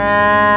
Música